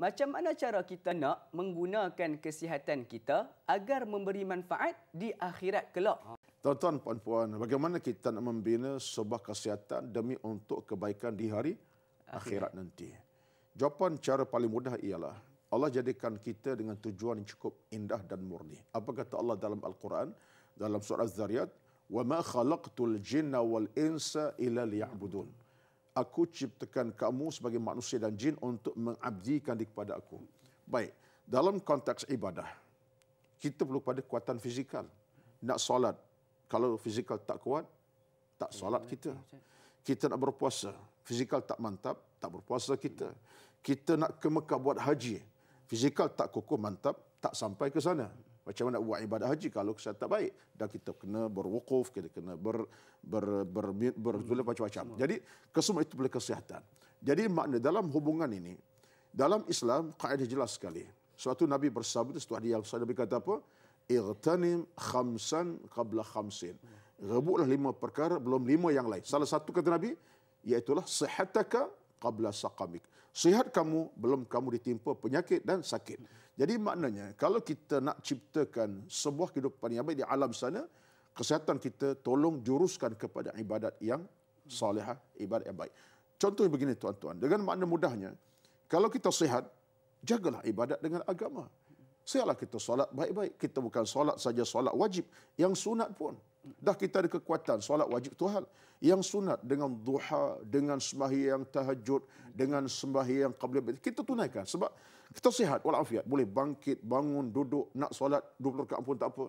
Macam mana cara kita nak menggunakan kesihatan kita agar memberi manfaat di akhirat kelak? Tuan-tuan, puan-puan, bagaimana kita nak membina sebuah kesihatan demi untuk kebaikan di hari akhirat nanti? Jawapan cara paling mudah ialah Allah jadikan kita dengan tujuan yang cukup indah dan murni. Apa kata Allah dalam Al-Quran? Dalam surah Az-Zariyat, وَمَا خَلَقْتُ الْجِنَّ وَالْإِنسَ إِلَّا لِيَعْبُدُونَ Aku ciptakan kamu sebagai manusia dan jin untuk mengabdikan di kepada aku. Baik, dalam konteks ibadah, kita perlu pada kekuatan fizikal. Nak solat, kalau fizikal tak kuat, tak solat kita. Kita nak berpuasa, fizikal tak mantap, tak berpuasa kita. Kita nak ke Mekah buat haji, fizikal tak kukuh mantap, tak sampai ke sana. Macam mana nak buat ibadah haji kalau kesihatan tak baik? Dan kita kena berwukuf, kita kena ber, ber, ber, ber, ber macam-macam. Jadi, kesemua itu boleh kesihatan. Jadi, makna dalam hubungan ini, dalam Islam, kaedah jelas sekali. Suatu Nabi bersabda, setelah dia yang Nabi kata apa? Irtanim khamsan qabla khamsin. Rebutlah lima perkara, belum lima yang lain. Salah satu kata Nabi, iaitulah sihataka qabla saqamik. Sihat kamu, belum kamu ditimpa penyakit dan sakit. Jadi maknanya, kalau kita nak ciptakan sebuah kehidupan yang baik di alam sana, kesihatan kita tolong juruskan kepada ibadat yang salihah, ibadat yang baik. Contohnya begini tuan-tuan, dengan makna mudahnya, kalau kita sihat, jagalah ibadat dengan agama. Siaplah kita solat baik-baik. Kita bukan solat saja solat wajib. Yang sunat pun. Dah kita ada kekuatan solat wajib Tuhan. Yang sunat dengan duha, dengan sembahyang tahajud, dengan sembahyang qabliyah. Kita tunaikan. Sebab kita sihat walafiat. Boleh bangkit, bangun, duduk, nak solat 20 rakaat pun tak apa.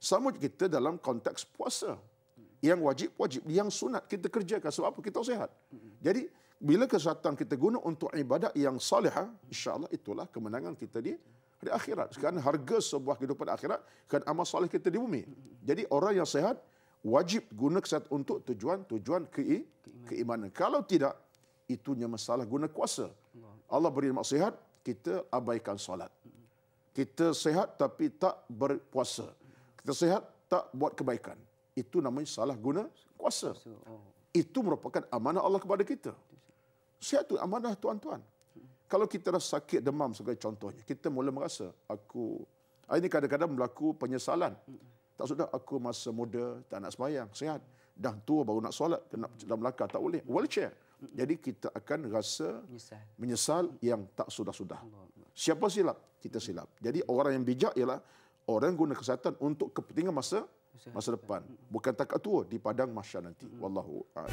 Sama kita dalam konteks puasa. Yang wajib, wajib. Yang sunat kita kerjakan. Sebab apa? Kita sihat. Jadi, bila kesihatan kita guna untuk ibadat yang salihah, insyaAllah itulah kemenangan kita di di akhirat. Sekarang harga sebuah kehidupan akhirat kan amal soleh kita di bumi. Jadi orang yang sehat wajib guna kesehatan untuk tujuan-tujuan ke keimanan. Kalau tidak, itunya masalah guna kuasa. Allah beri mak sehat, kita abaikan solat. Kita sehat tapi tak berpuasa. Kita sehat tak buat kebaikan. Itu namanya salah guna kuasa. Itu merupakan amanah Allah kepada kita. Sehat itu amanah tuan-tuan. Kalau kita dah sakit demam sebagai contohnya, kita mula merasa aku ini kadang-kadang berlaku penyesalan. Tak sudah aku masa muda tak nak sembahyang, sihat. Dah tua baru nak solat, kena dalam melangkah tak boleh. Wheelchair. Jadi kita akan rasa menyesal, menyesal yang tak sudah-sudah. Siapa silap? Kita silap. Jadi orang yang bijak ialah orang yang guna kesihatan untuk kepentingan masa masa depan. Bukan takat tua di padang mahsyar nanti. Wallahu a'lam.